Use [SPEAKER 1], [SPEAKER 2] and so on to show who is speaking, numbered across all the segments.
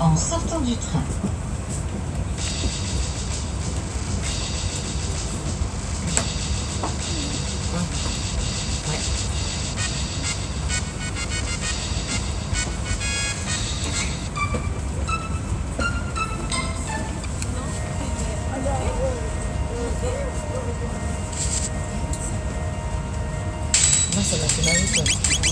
[SPEAKER 1] en sortant du train.
[SPEAKER 2] ça m'a fait mal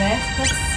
[SPEAKER 2] 네, 스톱.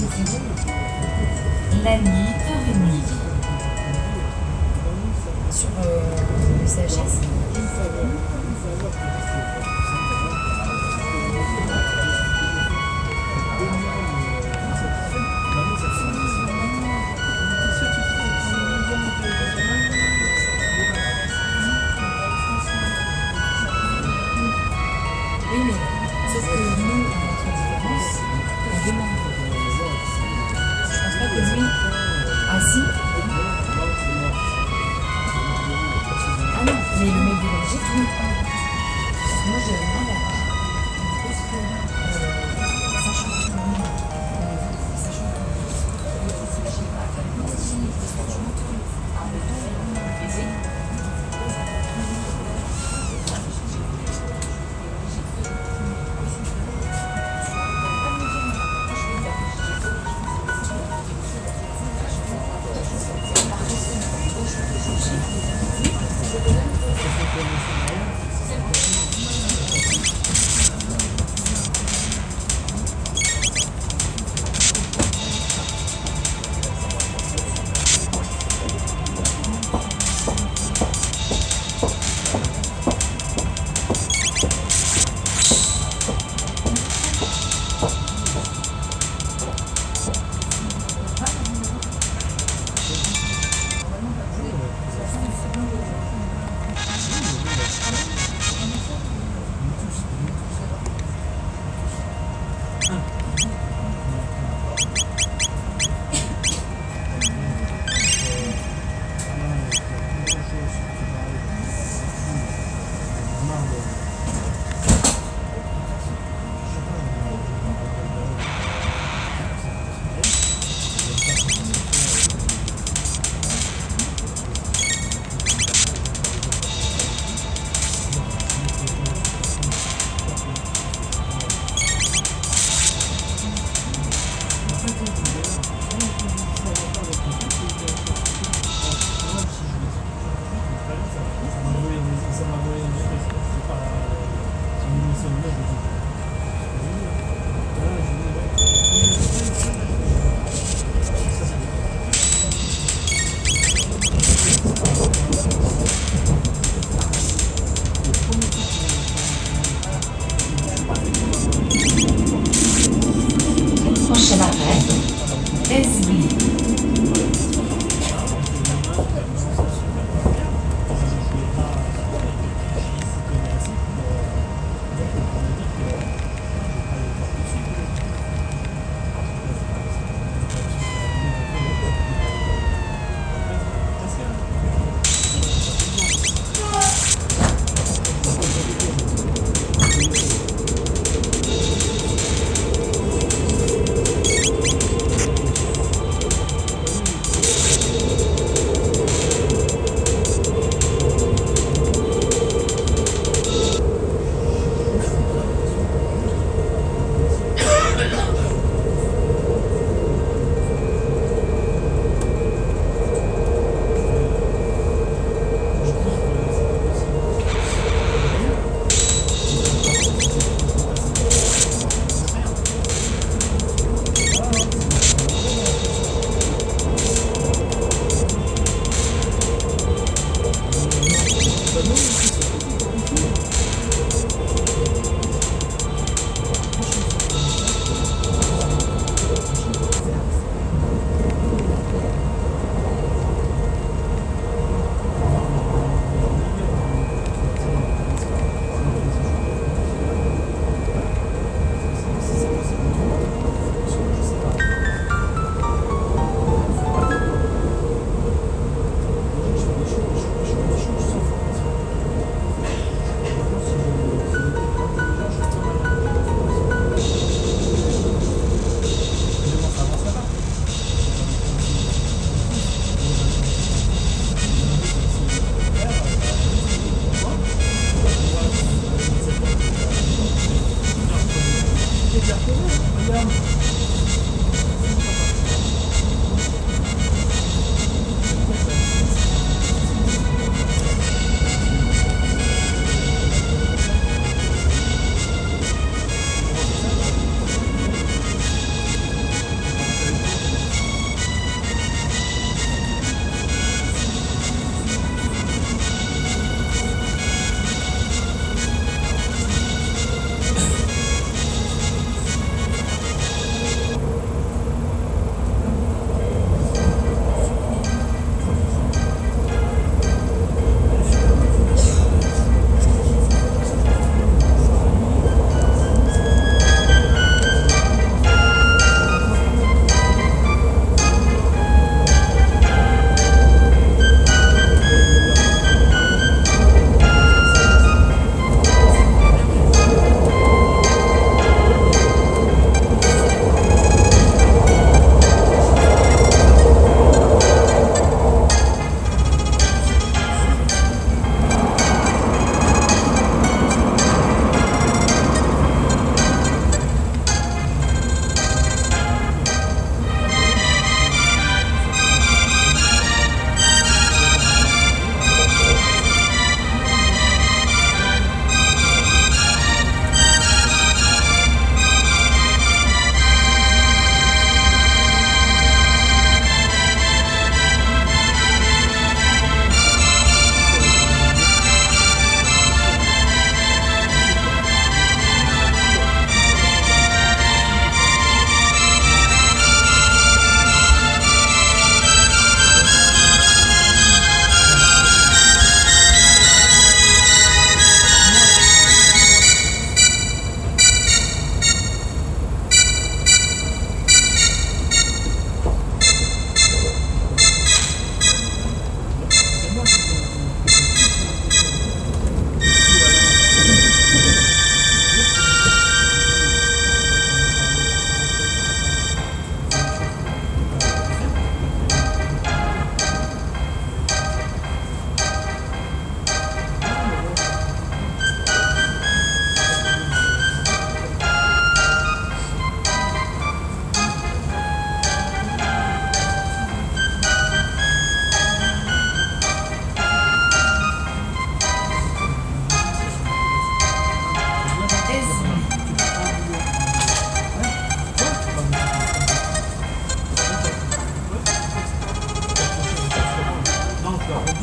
[SPEAKER 2] Pas compris.
[SPEAKER 1] Lagny, Torigny.
[SPEAKER 2] Sur euh, le CHS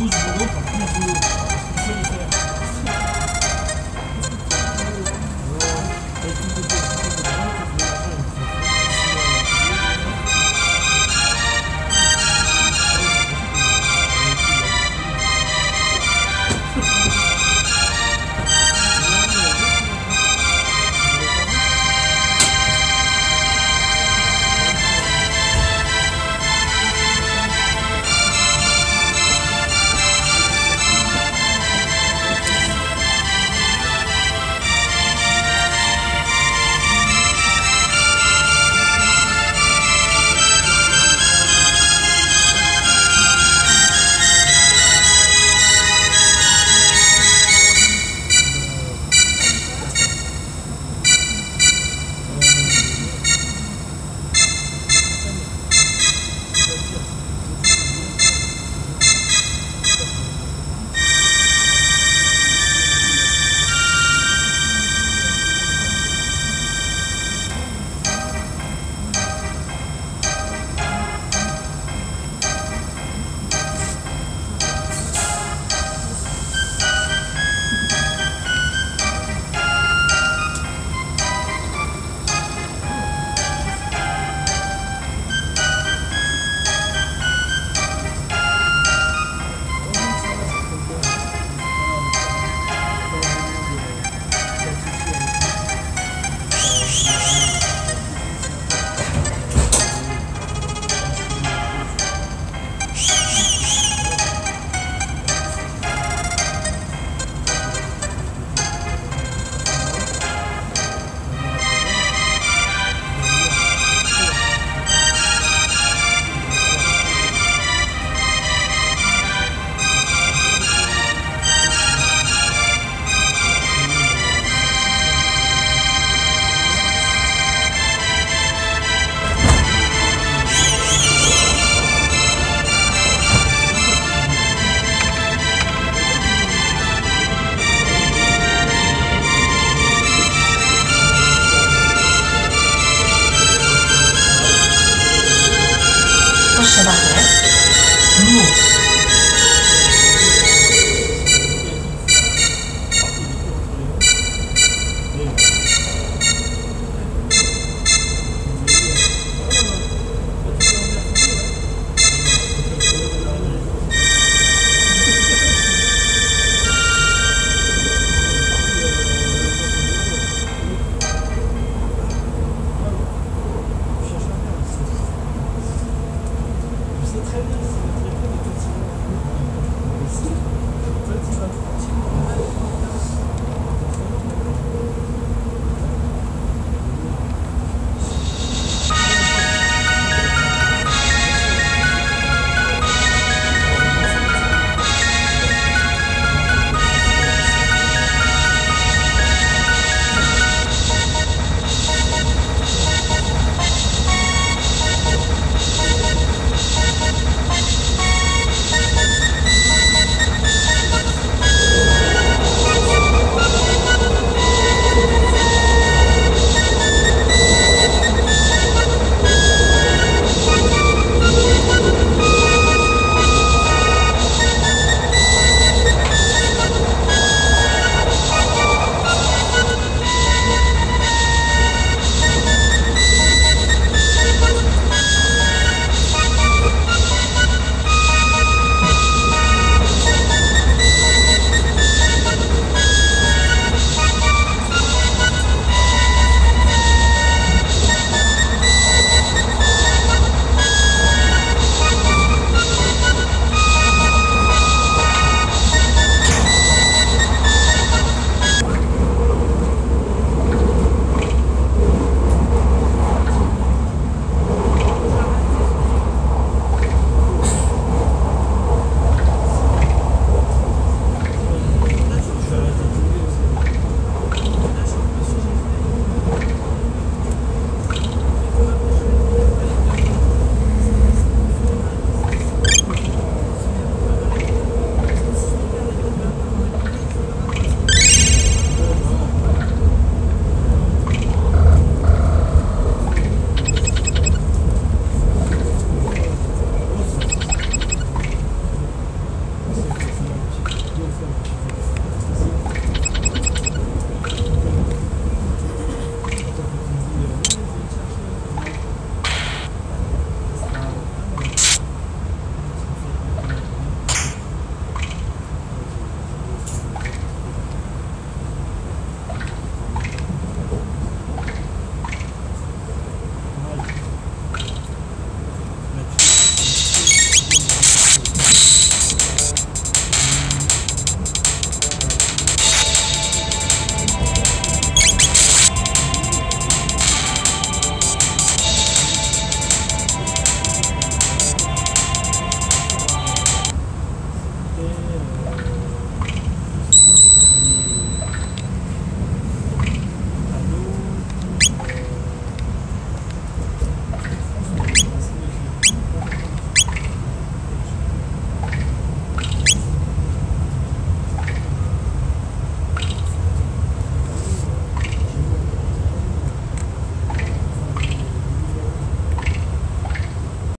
[SPEAKER 2] Who's Coba.